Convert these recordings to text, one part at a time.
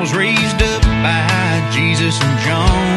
was raised up by Jesus and John.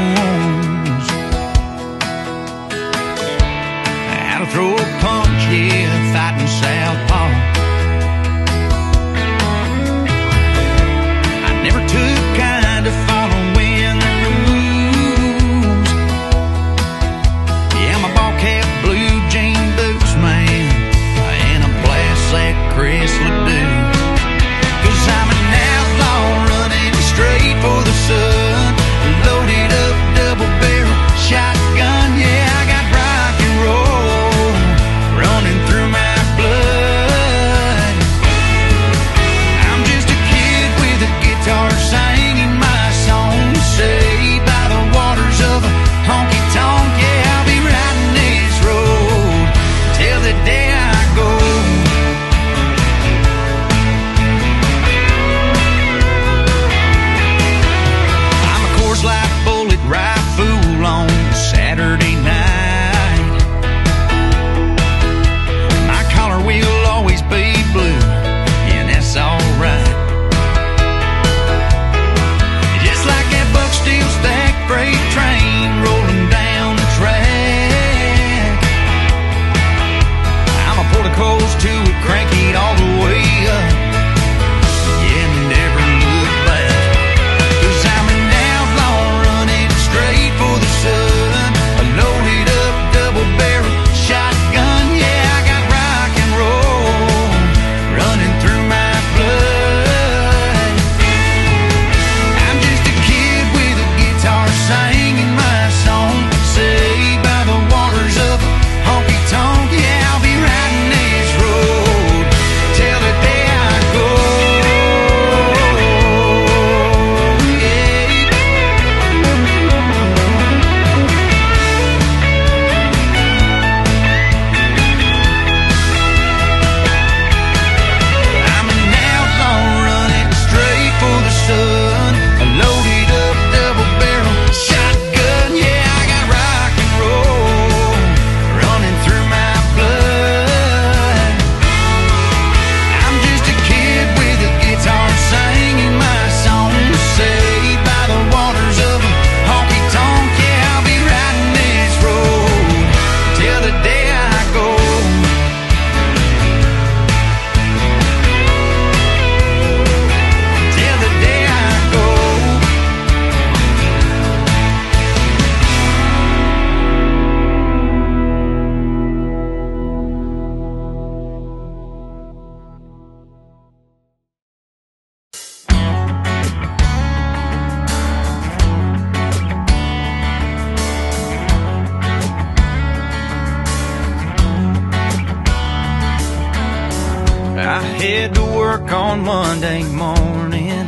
head to work on Monday morning.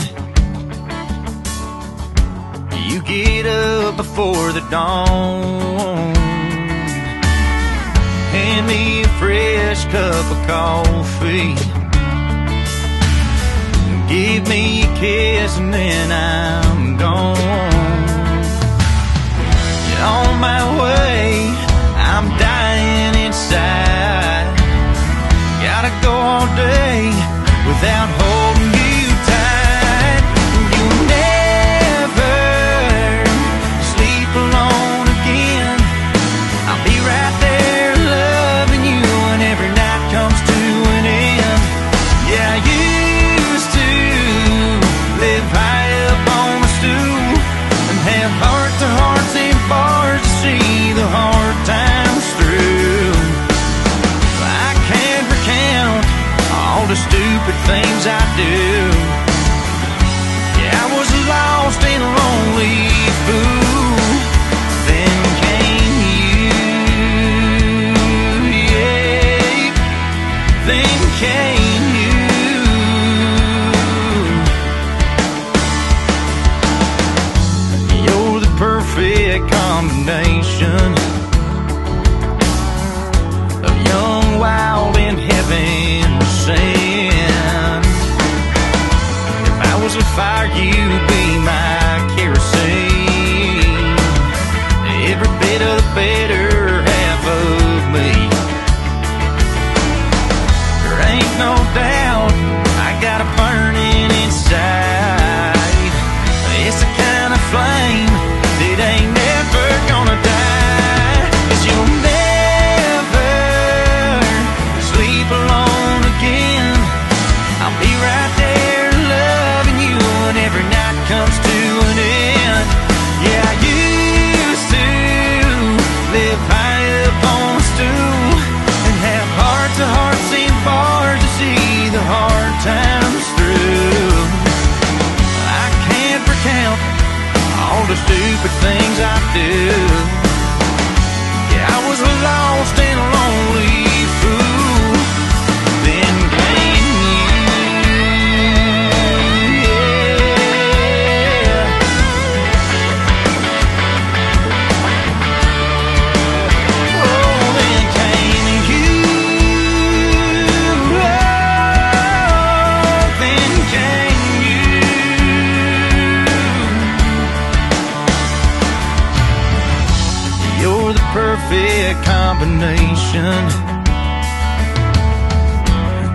You get up before the dawn. Hand me a fresh cup of coffee. Give me a kiss and then I'm gone. On my way. things I do. Yeah, I was lost and lonely fool. Then came you, yeah. Then came. no day. stupid things I do. combination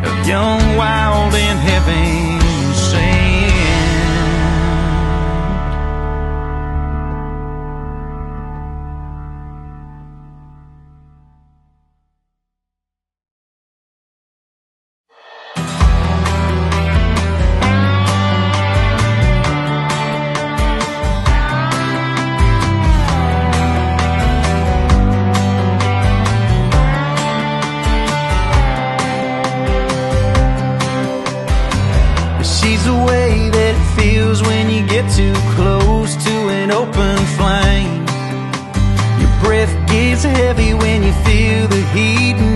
of young. way that it feels when you get too close to an open flame. Your breath gets heavy when you feel the heat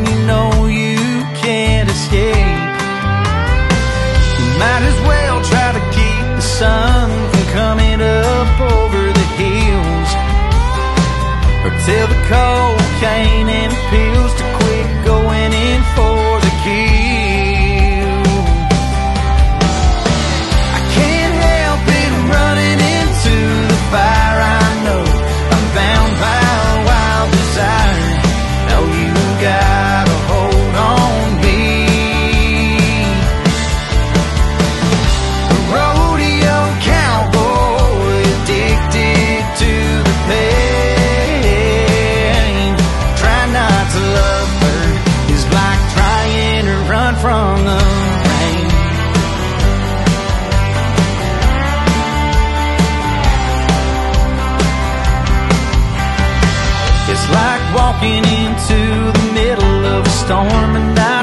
walking into the middle of a storm and I